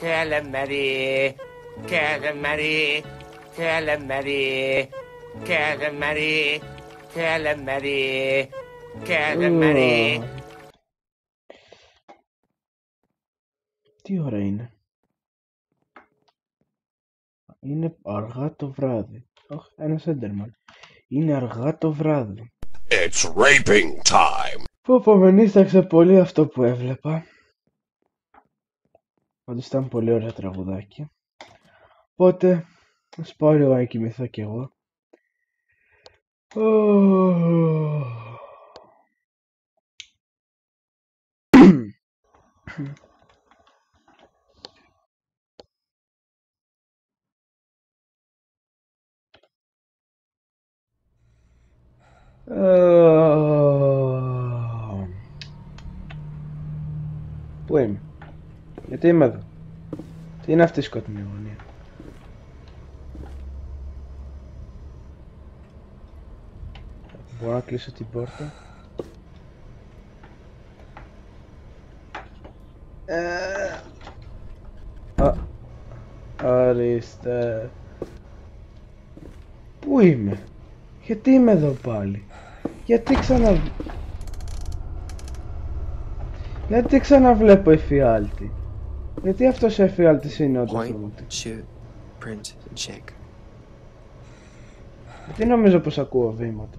Calamari, calamari, calamari, calamari, calamari, calamari. Τι ώρα είναι; Είναι αργά το βράδυ. Οχ, ένας έντερμαν. Είναι αργά το βράδυ. It's raping time. Πω πω με νύσταξε πολύ αυτό που έβλεπα. Όντως ήταν πολύ ωραίο τραγουδάκι. Οπότε, ας πάω λίγο να κοιμηθώ κι εγώ. Ω. Ω. Πού είμαι, γιατί είμαι εδώ, τι είναι αυτή η σκοτεινή γωνία; Μπορώ να κλείσω την πόρτα. Ε, Α, ορίστε. Πού είμαι, γιατί είμαι εδώ πάλι, γιατί ξανα... Γιατί ξαναβλέπω εφιάλτη. Γιατί αυτός ο εφιάλτης είναι όντως Point, πραγματικός. shoot, print, and shake. Γιατί νομίζω πως ακούω βήματα.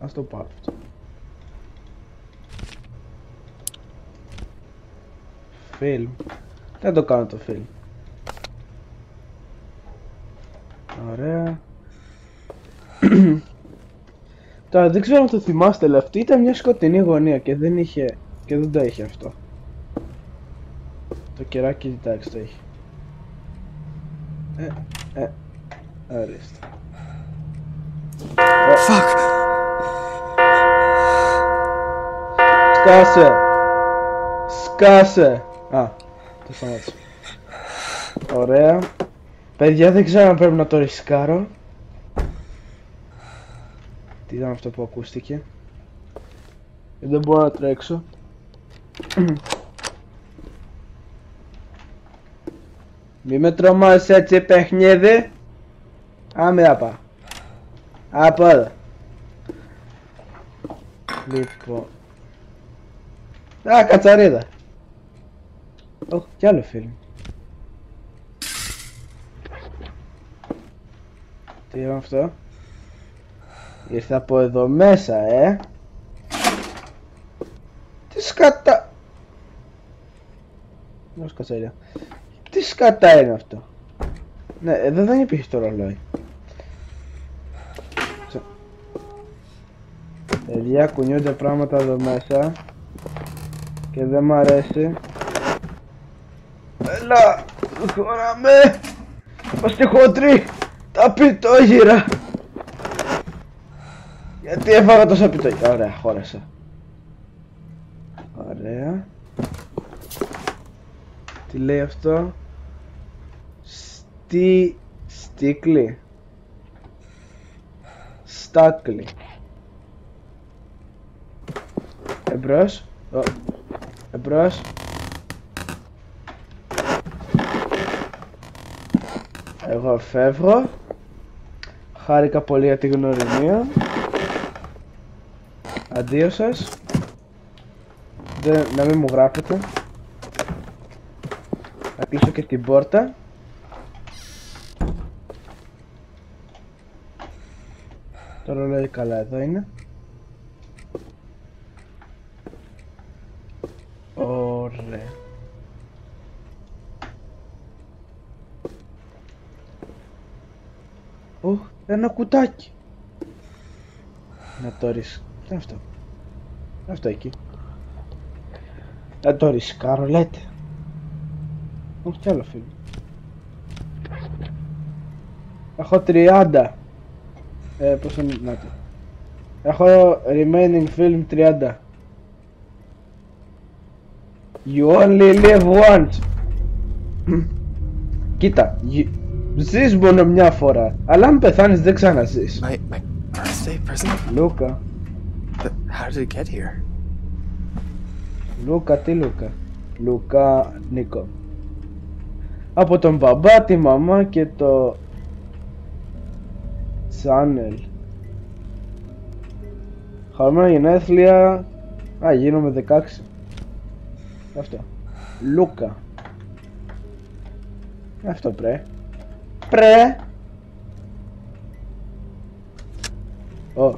Ας το πάρω αυτό. Φιλμ. Δεν το κάνω το φιλμ. Ωραία. Τώρα δεν ξέρω αν το θυμάστε, αλλά αυτή ήταν μια σκοτεινή γωνία και δεν είχε. και δεν το είχε αυτό. Το κεράκι, κοιτάξτε, το έχει. Ε, ε, ορίστε. Fuck! Σκάσε! Σκάσε! Α, το σταμάτησα. Ωραία. Παιδιά, δεν ξέρω αν πρέπει να το ρισκάρω. Τι ήταν αυτό που ακούστηκε. Ε, Δεν μπορώ να τρέξω. Μη με τρομάζεις έτσι παιχνίδι. Άμε απα. Από εδώ. Λοιπόν. Α, κατσαρίδα. Ω, κι άλλο φιλμ. Τι είναι αυτό; Ήρθε από εδώ μέσα, ε. Τι σκατά... Να σκατσαρίδα. Τι σκατά είναι αυτό. Ναι, εδώ δεν υπήρχε το ρολόι. Τσα. Παιδιά, κουνιούνται πράγματα εδώ μέσα και δεν μ' αρέσει. Έλα, χωράμε. Είμαστε χοντροί. Τα πιτόγυρα. Γιατί έφαγα τόσα πιτόγυρα; Ωραία, χώρασα. Ωραία. Τι λέει αυτό; Στι... Στίκλι. Στάκλι. Εμπρός. Ω. Εμπρός. Εγώ φεύγω. Χάρηκα πολύ για τη γνωριμία. Αντίο σας. Δεν, να μην μου γράφετε. Θα κλείσω και την πόρτα. Το ρολόι καλά εδώ είναι. Ωραία. Ω, ένα κουτάκι. Να το ρισκ... Τι είναι αυτό; Αυτό εκεί. Να το ρισκάρω λέτε. Όχι κι άλλο φίλο. Έχω 30. Ε, πόσο είναι, να το. Έχω remaining film 30. You only live once. Κοίτα, you... ζεις μόνο μια φορά, αλλά αν πεθάνεις δεν ξαναζείς. My my birthday present? Λούκα, But how did it get here? Λούκα, τι Λούκα; Λούκα, Νίκο. Από τον μπαμπά, τη μαμά και το channel. Χαρμένα γενέθλια. Α, γίνομαι 16. Αυτό. Λούκα. Αυτό πρέ. Πρέ. Ω.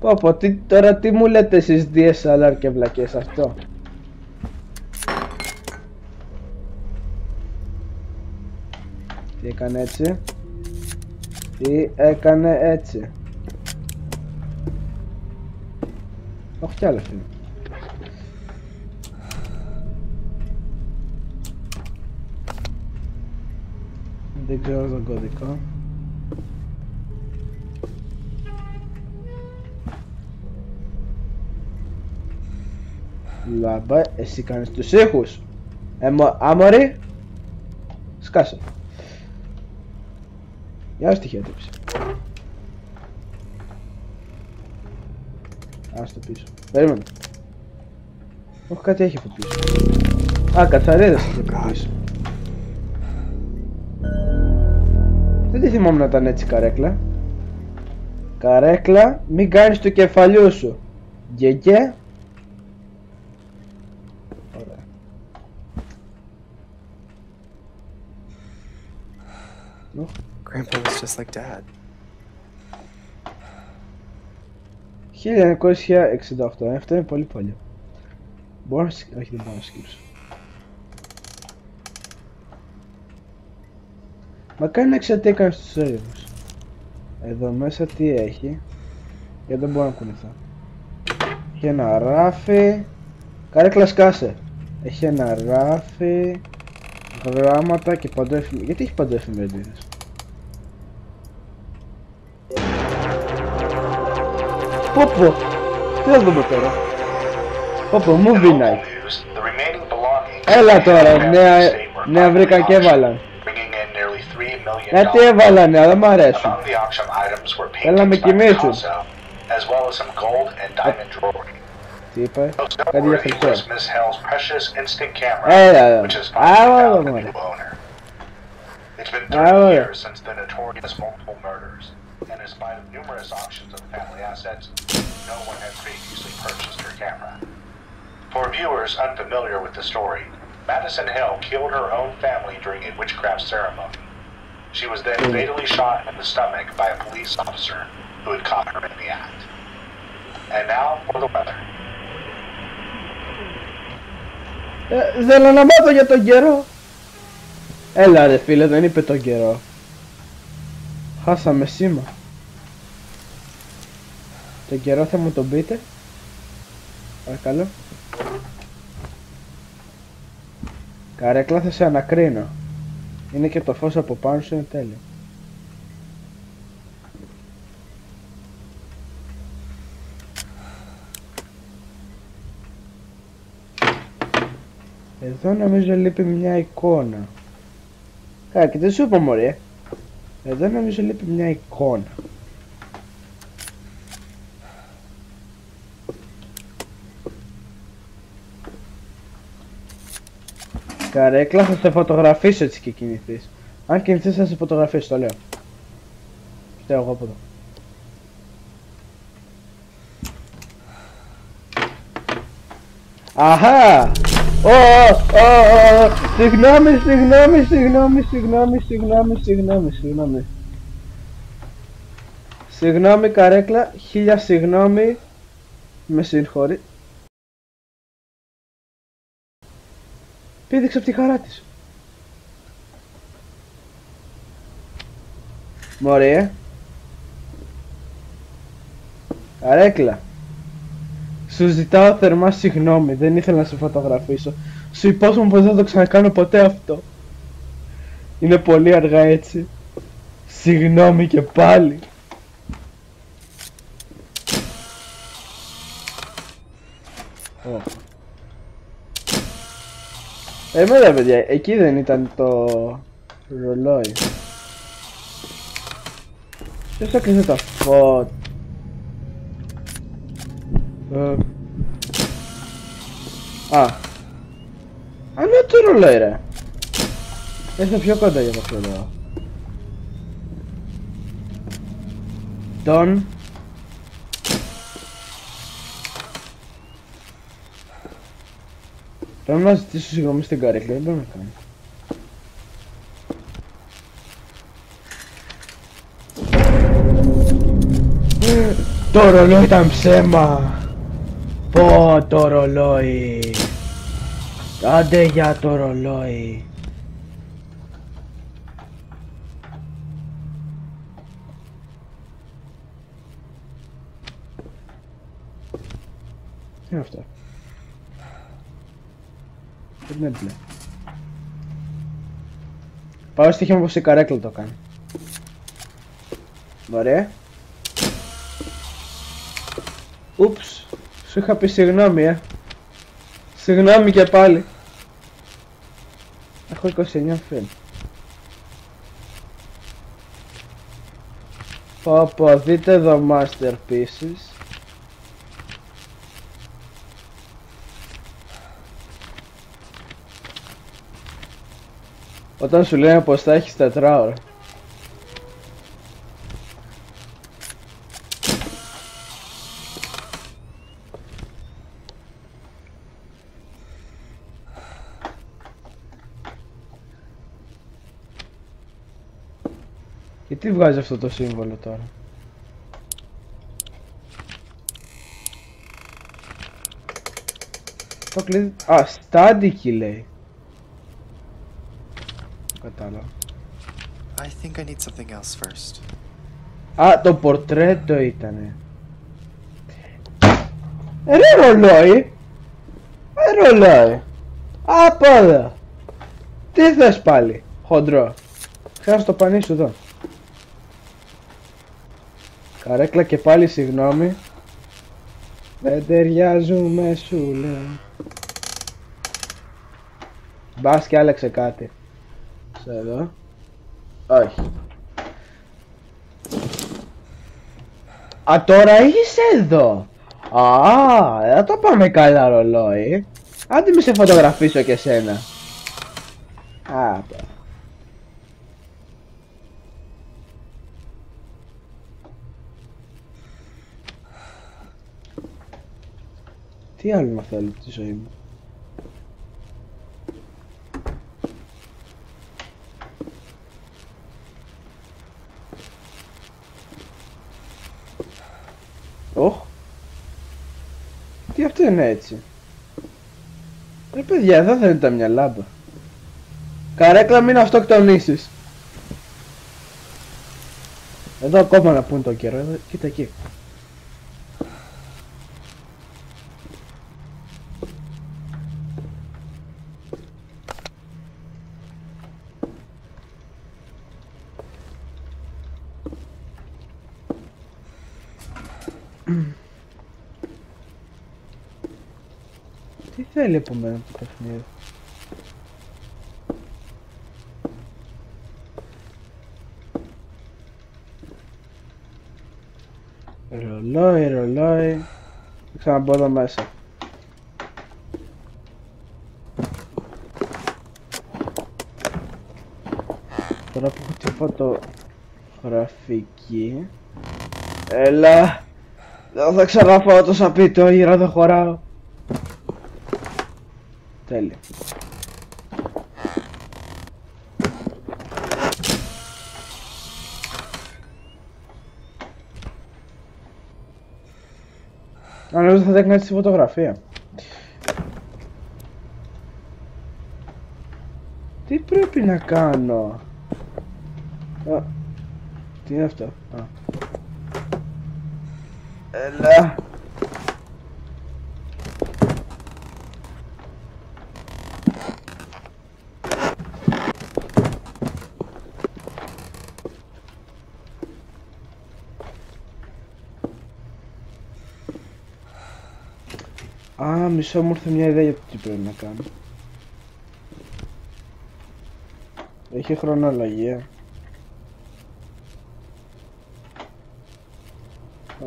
Πω πω, τι, τώρα τι μου λέτε εσείς DSLR και βλακές αυτό; Τι έκανε έτσι; Τι έκανε έτσι. Όχι κι άλλο φίλο. Δεν ξέρω τον κωδικό. Λάμπα, εσύ κάνεις τους ήχους. Εμο, άμορι. Σκάσε. Για ως τυχαία τύψη. Ας το πίσω. Περίμενε. Όχι κάτι έχει από πίσω. Α, κατσαρίδες έχει από πίσω. Δεν τη θυμόμουν να ήταν έτσι καρέκλα. Καρέκλα, μην κάνεις το κεφαλιού σου. Γεγε. Ωραία. Grandpa was just like dad. 1968, αυτό είναι πολύ παλιό. Μπορώ να σκ- όχι δεν μπορώ να σκύψω. Μα κάνει να ξέρω τι έκανε στους έρευνους. Εδώ μέσα τι έχει. Γιατί δεν μπορώ να κουνηθώ. Έχει ένα ράφι. Καρέκλα σκάσε. Έχει ένα ράφι. Γράμματα και παντού εφημερίδες. Γιατί έχει παντού εφημερίδες; Πω πω. Τι θα δούμε τώρα. Πω πω, movie night. Έλα τώρα, νέα, νέα βρήκα και έβαλαν. Γιατί έβαλανε, δεν μ' αρέσουν. Έλα με κοιμήσουν. Τι είπε, κάτι για χρυσό. Έλα, Έλα, άρα δεν μ' αρέσει. It's been Ah, 30 well. years since the notorious multiple murders, and in spite of numerous auctions of family assets, no one has previously purchased her camera. For viewers unfamiliar with the story, Madison Hill killed her own family during a witchcraft ceremony. She was then fatally shot in the stomach by a police officer who had caught her in the act. And now for the weather. Ε, Θέλω να μάθω για τον καιρό. Έλα ρε φίλε, δεν είπε τον καιρό. Χάσαμε σήμα. Τον καιρό θα μου τον πείτε. Παρακαλώ. Καρέκλα θα σε ανακρίνω. Είναι και το φως από πάνω σου είναι τέλειο. Εδώ νομίζω λείπει μια εικόνα. Κάκι, δεν σου είπα μωρέ. Εδώ νομίζω λείπει μια εικόνα. Καρέκλα θα σε φωτογραφίσω έτσι και κινηθείς. Αν κινηθείς θα σε φωτογραφίσω, το λέω. Φταίω εγώ από εδώ. Αχα! Ω, ω, ω, ω, Συγγνώμη, συγγνώμη, συγγνώμη, συγγνώμη, συγγνώμη, συγγνώμη, συγγνώμη. Συγγνώμη καρέκλα, χίλια συγγνώμη. Με συγχωρεί. Πήδηξε από τη χαρά της. Μωρέ. Καρέκλα. Σου ζητάω θερμά συγγνώμη, δεν ήθελα να σε φωτογραφίσω. Σου υπόσχομαι πως δεν θα το ξανακάνω ποτέ αυτό. Είναι πολύ αργά έτσι. Συγγνώμη και πάλι. Ω. Εμένα παιδιά, εκεί δεν ήταν το ρολόι. Ποιος έκλεισε τα φώτα. Ε. Α. Α, ναι, το ρολόι, ρε. Έρθε πιο κοντά για το πιο λέω. Τον. Πρέπει να ζητήσω συγγνώμη στην καρέκλα, δεν μπορώ να κάνω. Το ρολόι ήταν ψέμα! Πω το ρολόι! Άντε για το ρολόι! Τι είναι αυτό; Δεν είναι μπλε. Πάω στοίχημα πως η καρέκλα το κάνει. Ωραία. Ούψ. Σου είχα πει συγγνώμη, ε. Συγγνώμη και πάλι. Έχω 29 φίλ. Πω πω, δείτε εδώ masterpieces. Όταν σου λένε πως θα έχεις τετράωρα. Και τι βγάζει αυτό το σύμβολο τώρα; Το κλειδί... Α, στάντικη λέει. Κατάλαβα. I think I need something else first. Α, το πορτρέτο ήτανε. Ρε ρολόι! Ρε ρολόι! Α, πάντα! Τι θες πάλι, χοντρό; Χάσε το πανί σου εδώ. Καρέκλα και πάλι συγγνώμη. Δεν ταιριάζουμε σου λέω. Μπας και άλλαξε κάτι. Σε εδώ. Όχι. Α, τώρα είσαι εδώ. Α, δεν το πάμε καλά ρολόι. Άντε μη σε φωτογραφίσω και σένα. Α, Τι άλλο να θέλω τη ζωή μου; Ωχ. Τι αυτό είναι έτσι; Ρε παιδιά, εδώ δεν ήταν μια λάμπα. Καρέκλα μην αυτοκτονήσεις. Εδώ ακόμα να πούν το καιρό, εδώ, κοίτα εκεί. Τι θέλει από μένα το παιχνίδι; Ρολόι, ρολόι. Θα ξαναμπω εδώ μέσα. Τώρα που έχω τη φωτογραφική. Έλα. Δεν θα ξαναφάω το σαπί, το όνειρο δεν χωράω. Τέλεια. Αν νομίζω θα έκανε τη φωτογραφία. Τι πρέπει να κάνω; Α, τι είναι αυτό; Α. Έλα. Α, μισό μου ήρθε μια ιδέα για το τι πρέπει να κάνω. Έχει χρονολογία.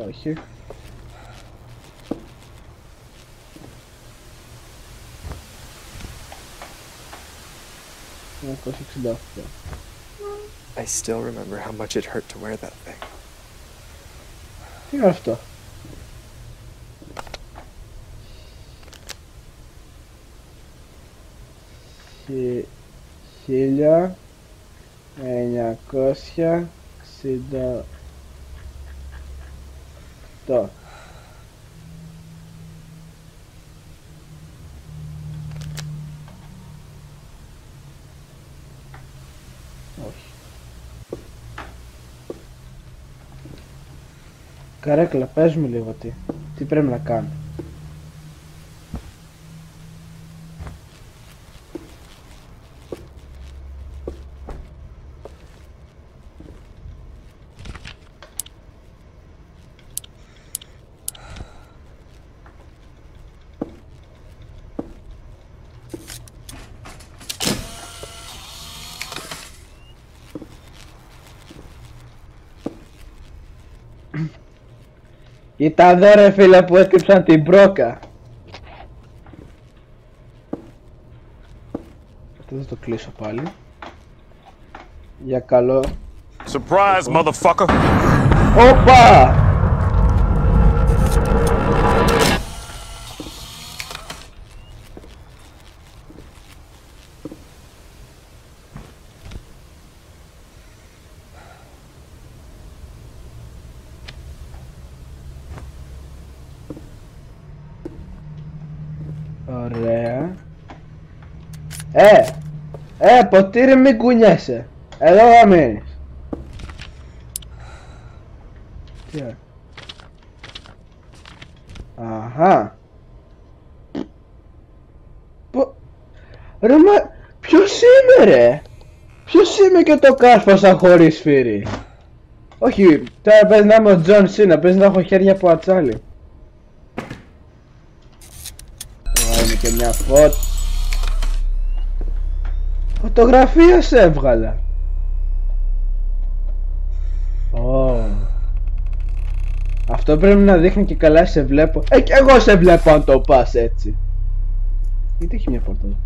Όχι. I still remember how much it hurt to wear that thing. Τι είναι αυτό. Χι- Χίλια εννιακόσια εξήντα Καρέκλα, πες μου λίγο τι. Τι πρέπει να κάνω. Κοίτα εδώ ρε φίλε που έκρυψαν την μπρόκα. Αυτό θα το κλείσω πάλι. Για καλό. Surprise, motherfucker! Όπα! Ωραία. Ε! Ε, ποτήρι μην κουνιέσαι. Εδώ θα μείνεις. Τι είναι. Αχα. Πο... Ρε μα... Ποιος είμαι ρε! Ποιος είμαι και το κάρφωσα χωρίς σφυρί. Όχι, τώρα πες να είμαι ο John Cena, πες να έχω χέρια από ατσάλι. Τώρα είναι και μια φωτ... Φωτογραφία σε έβγαλα. Ω. Αυτό πρέπει να δείχνει και καλά σε βλέπω. Ε, και εγώ σε βλέπω αν το πας έτσι. Γιατί έχει μια πόρτα εδώ.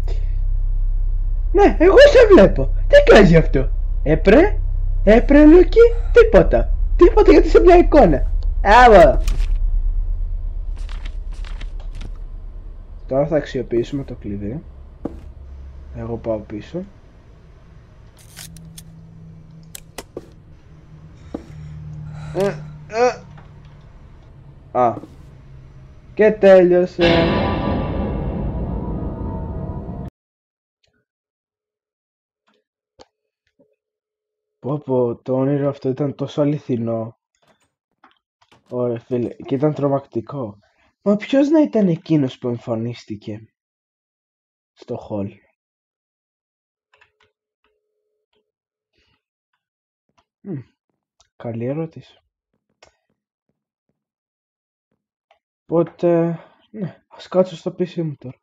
Ναι, εγώ σε βλέπω. Τι κάνεις γι' αυτό; Έπρε, έπρε Λουκί, τίποτα. Τίποτα γιατί είσαι μια εικόνα. Άβα. Τώρα θα αξιοποιήσουμε το κλειδί. Εγώ πάω πίσω. Ε, ε. Α. Και τέλειωσε. Πω πω, το όνειρο αυτό ήταν τόσο αληθινό. Ωραία φίλε, και ήταν τρομακτικό. Μα ποιος να ήταν εκείνος που εμφανίστηκε στο χολ. Μμ, καλή ερώτηση. Οπότε, ναι, ας κάτσω στο PC μου τώρα.